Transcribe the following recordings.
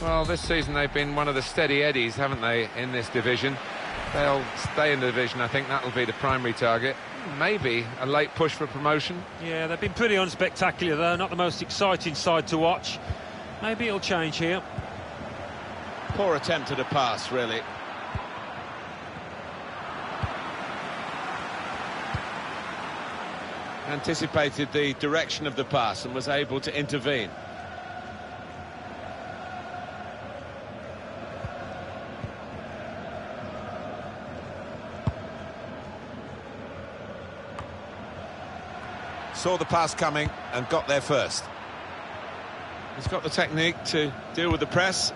Well, this season they've been one of the steady eddies, haven't they, in this division? They'll stay in the division. I think that'll be the primary target. Maybe a late push for promotion. Yeah, they've been pretty unspectacular, though. Not the most exciting side to watch. Maybe it'll change here. Poor attempt at a pass, really. Anticipated the direction of the pass and was able to intervene. Saw the pass coming and got there first. He's got the technique to deal with the press.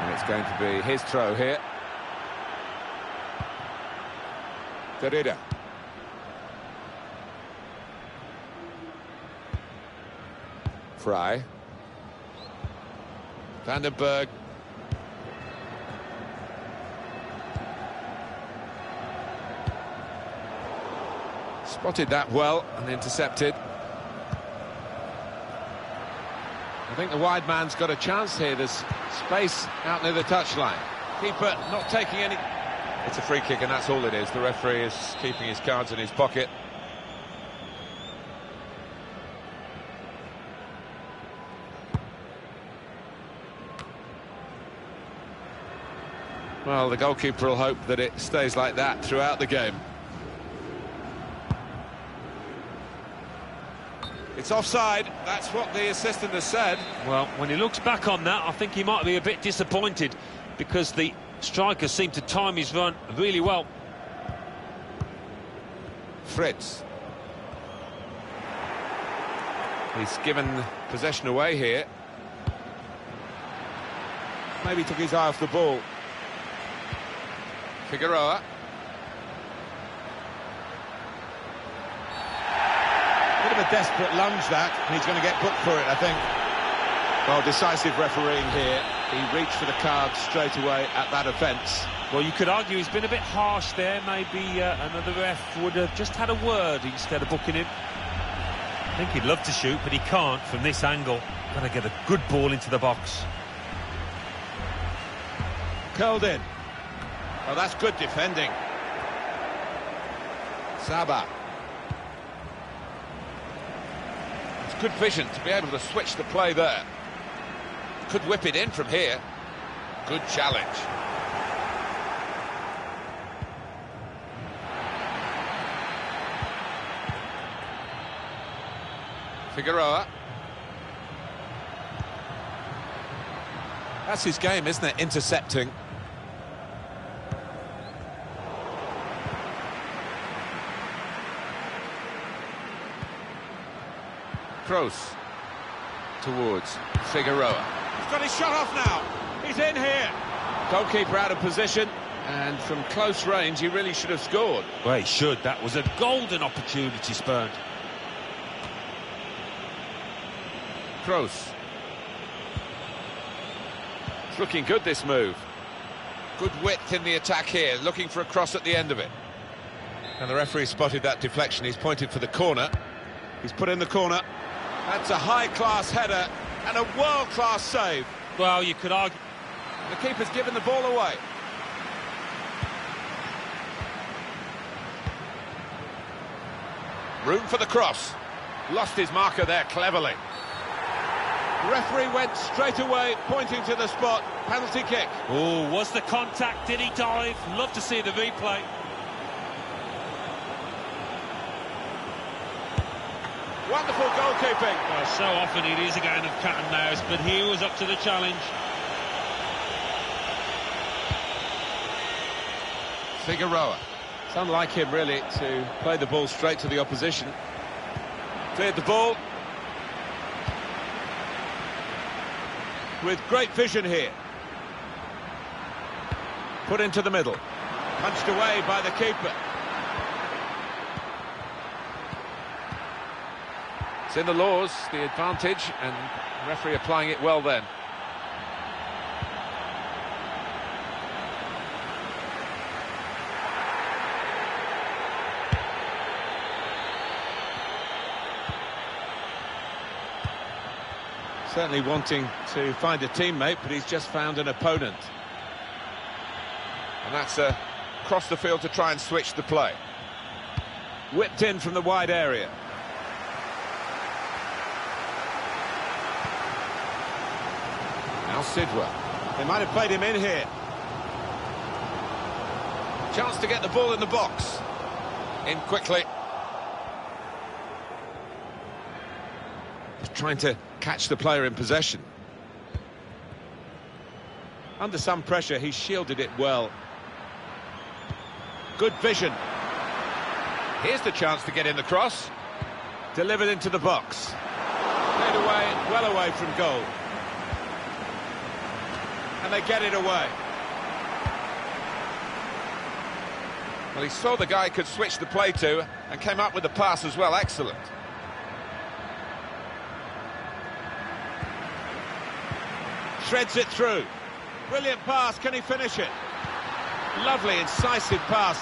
And it's going to be his throw here. Derrida. Fry. Vandenberg. Spotted that well and intercepted. I think the wide man's got a chance here. There's space out near the touchline. Keeper not taking any... It's a free kick and that's all it is. The referee is keeping his cards in his pocket. Well, the goalkeeper will hope that it stays like that throughout the game. It's offside, that's what the assistant has said. Well, when he looks back on that, I think he might be a bit disappointed because the striker seemed to time his run really well. Fritz. He's given possession away here. Maybe took his eye off the ball. Figueroa. Bit of a desperate lunge that. and He's going to get booked for it, I think. Well, decisive refereeing here. He reached for the card straight away at that offence. Well, you could argue he's been a bit harsh there. Maybe uh, another ref would have just had a word instead of booking him. I think he'd love to shoot, but he can't from this angle. Got to get a good ball into the box. Curled in. Well, that's good defending. Saba. Good vision to be able to switch the play there. Could whip it in from here. Good challenge. Figueroa. That's his game, isn't it? Intercepting. Kroos towards Figueroa. He's got his shot off now. He's in here. Goalkeeper out of position, and from close range, he really should have scored. Well, he should. That was a golden opportunity spurned. Kroos. It's looking good, this move. Good width in the attack here, looking for a cross at the end of it. And the referee spotted that deflection. He's pointed for the corner. He's put in the corner. That's a high-class header and a world-class save. Well, you could argue... The keeper's given the ball away. Room for the cross. Lost his marker there cleverly. The referee went straight away, pointing to the spot. Penalty kick. Oh, was the contact? Did he dive? Love to see the replay. Wonderful goalkeeping. Well, so often it is a game of cat and mouse, but he was up to the challenge. Figueroa. It's unlike him, really, to play the ball straight to the opposition. Cleared the ball. With great vision here. Put into the middle. Punched away by the keeper. It's in the laws, the advantage, and referee applying it well then. Certainly wanting to find a teammate, but he's just found an opponent. And that's uh, across the field to try and switch the play. Whipped in from the wide area. Now Sidwell. They might have played him in here. Chance to get the ball in the box. In quickly. Trying to catch the player in possession. Under some pressure, he shielded it well. Good vision. Here's the chance to get in the cross. Delivered into the box. Played away, well away from goal. And they get it away. Well, he saw the guy could switch the play to and came up with the pass as well. Excellent. Shreds it through. Brilliant pass. Can he finish it? Lovely, incisive pass.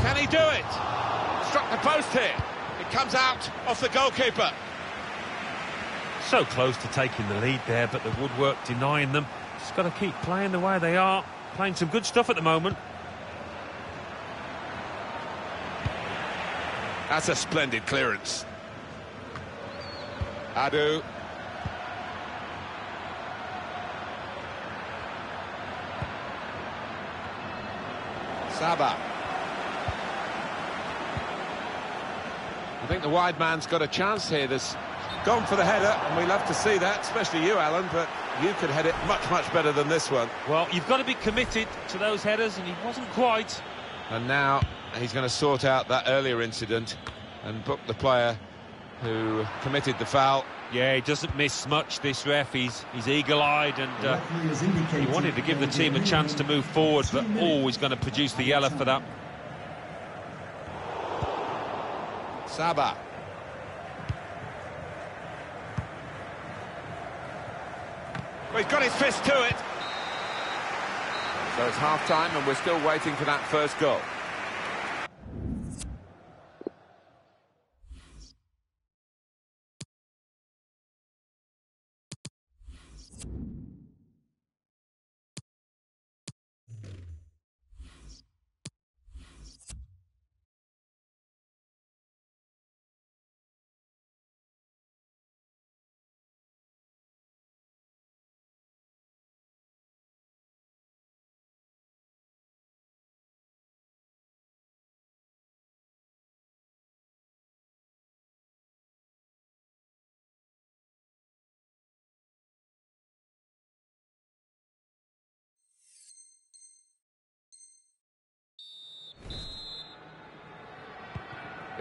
Can he do it? Struck the post here. It comes out off the goalkeeper. So close to taking the lead there, but the woodwork denying them. Just got to keep playing the way they are. Playing some good stuff at the moment. That's a splendid clearance. Adu. Saba. I think the wide man's got a chance here. There's gone for the header, and we love to see that, especially you, Alan, but you could head it much, much better than this one. Well, you've got to be committed to those headers, and he wasn't quite. And now he's going to sort out that earlier incident and book the player who committed the foul. Yeah, he doesn't miss much, this ref. He's, he's eagle-eyed and uh, he wanted to give the team a chance to move forward, but always going to produce the yellow for that. Saba. Well, he's got his fist to it. So it's half-time and we're still waiting for that first goal.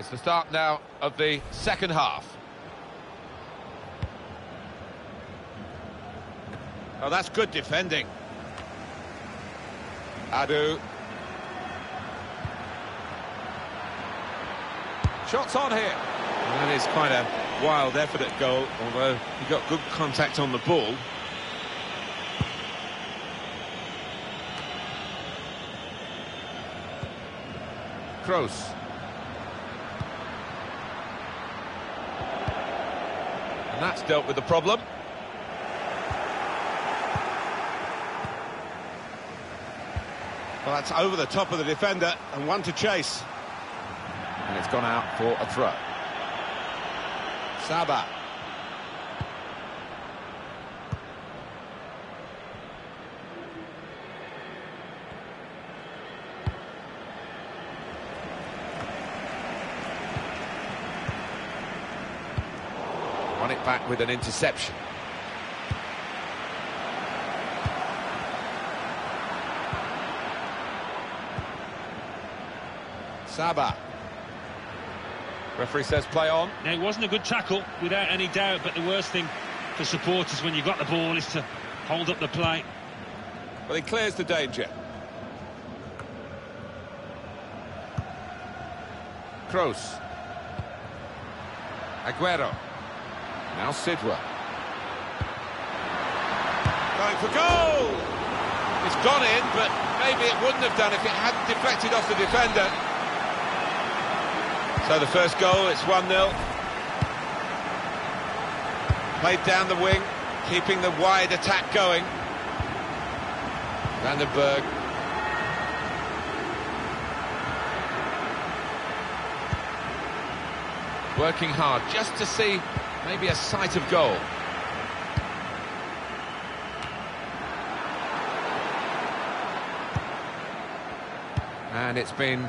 It's the start now of the second half. Oh, that's good defending. Adu. Shots on here. That is quite a wild effort at goal, although he got good contact on the ball. Kroos. That's dealt with the problem. Well, that's over the top of the defender and one to chase. And it's gone out for a throw. Saba. Won it back with an interception. Saba. Referee says play on. Now, it wasn't a good tackle, without any doubt, but the worst thing for supporters when you've got the ball is to hold up the play. Well, he clears the danger. Kroos. Aguero. Now Sidwell. Going for goal! It's gone in, but maybe it wouldn't have done if it hadn't deflected off the defender. So the first goal, it's 1-0. Played down the wing. Keeping the wide attack going. Vandenberg. Working hard just to see maybe a sight of goal. And it's been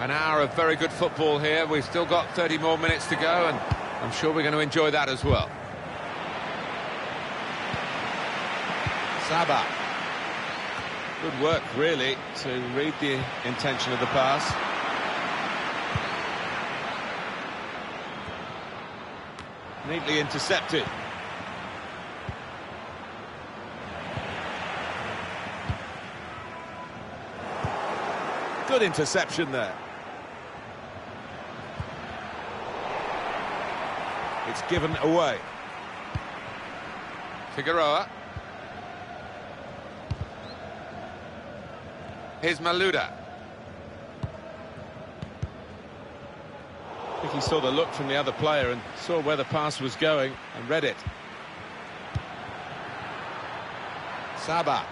an hour of very good football here. We've still got 30 more minutes to go, and I'm sure we're going to enjoy that as well. Saba. Good work, really, to read the intention of the pass. Neatly intercepted. Good interception there. It's given away. Figueroa. Here's Malouda. He saw the look from the other player and saw where the pass was going and read it. Saba.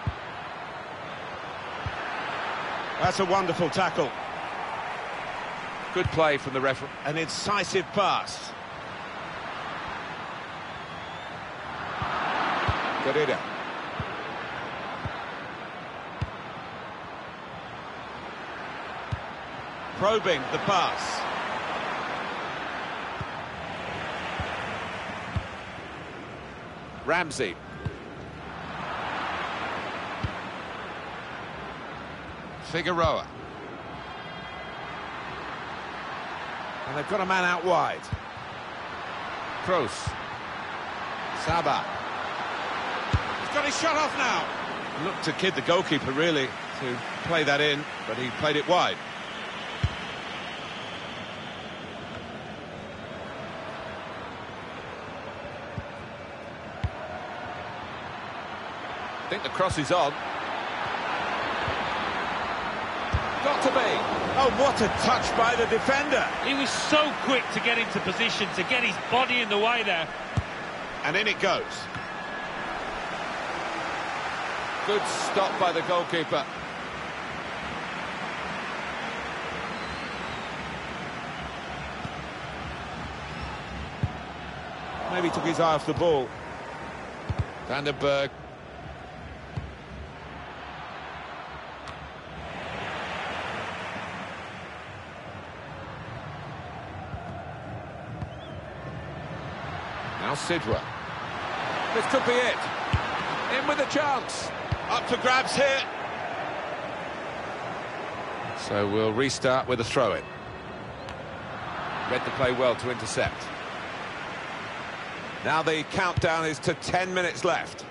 That's a wonderful tackle. Good play from the referee. An incisive pass. Garida. Probing the pass. Ramsey. Figueroa. And they've got a man out wide. Kroos. Saba. He's got his shot off now. Looked to kid the goalkeeper, really, to play that in, but he played it wide. Think the cross is on. Got to be. Oh, what a touch by the defender. He was so quick to get into position, to get his body in the way there. And in it goes. Good stop by the goalkeeper. Maybe took his eye off the ball. Vandenberg. Now Sidra. This could be it. In with a chance. Up for grabs here. So we'll restart with a throw-in. Read the play well to intercept. Now the countdown is to 10 minutes left.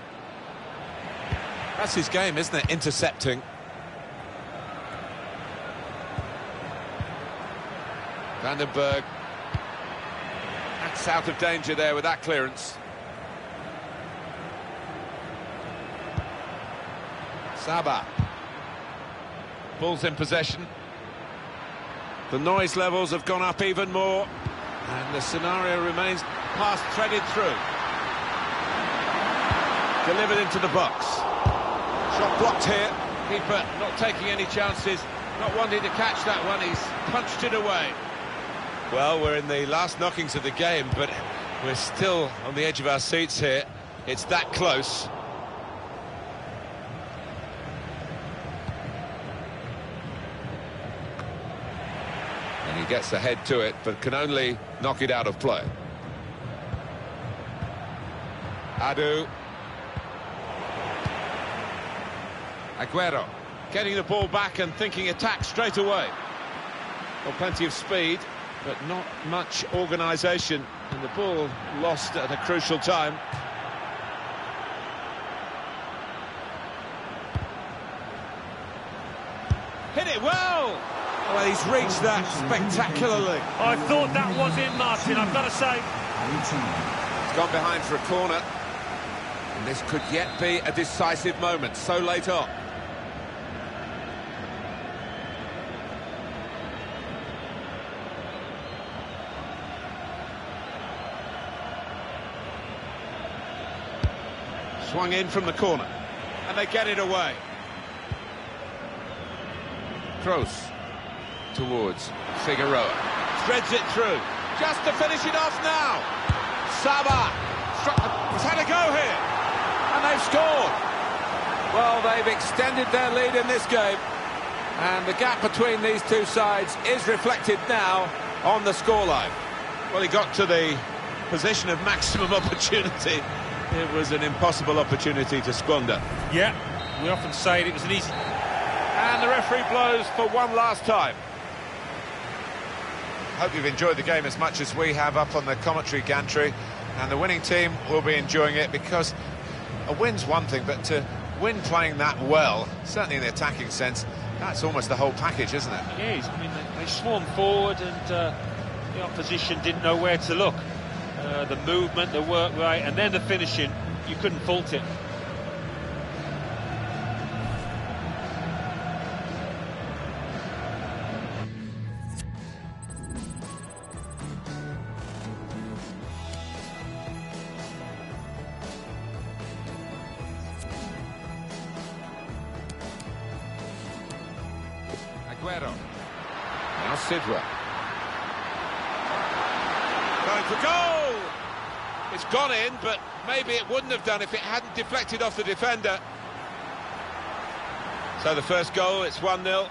That's his game, isn't it? Intercepting. Vandenberg. Out of danger there with that clearance. Saba. Ball's in possession. The noise levels have gone up even more. And the scenario remains pass threaded through. Delivered into the box. Shot blocked here. Keeper not taking any chances. Not wanting to catch that one. He's punched it away. Well, we're in the last knockings of the game, but we're still on the edge of our seats here. It's that close. And he gets the head to it, but can only knock it out of play. Adu. Aguero getting the ball back and thinking attack straight away. Well, plenty of speed, but not much organisation. And the ball lost at a crucial time. Hit it well! Well, he's reached that spectacularly. I thought that was in, Martin, I've got to say. He's gone behind for a corner. And this could yet be a decisive moment, so late on. Swung in from the corner. And they get it away. Kroos towards Figueroa. Threads it through. Just to finish it off now. Saba. He's had a go here. And they've scored. Well, they've extended their lead in this game. And the gap between these two sides is reflected now on the scoreline. Well, he got to the position of maximum opportunity. It was an impossible opportunity to squander. Yeah, we often say it, it was an easy... And the referee blows for one last time. Hope you've enjoyed the game as much as we have up on the commentary gantry. And the winning team will be enjoying it because a win's one thing, but to win playing that well, certainly in the attacking sense, that's almost the whole package, isn't it? It is. I mean, they, they swarmed forward and uh, the opposition didn't know where to look. Uh, the movement, the work rate, and then the finishing, you couldn't fault it. Aguero. Now Sidra. Going for goal! It's gone in, but maybe it wouldn't have done if it hadn't deflected off the defender. So the first goal, it's 1-0.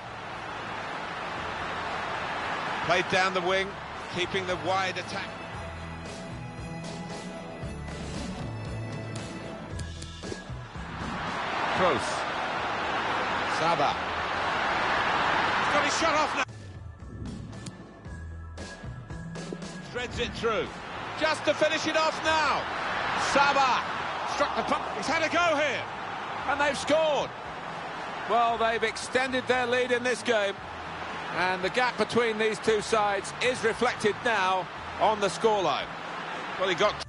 Played down the wing, keeping the wide attack. Kroos. Saba. He's got his shot off now. Threads it through. Just to finish it off now. Saba struck the puck. He's had a go here. And they've scored. Well, they've extended their lead in this game. And the gap between these two sides is reflected now on the scoreline. Well, he got...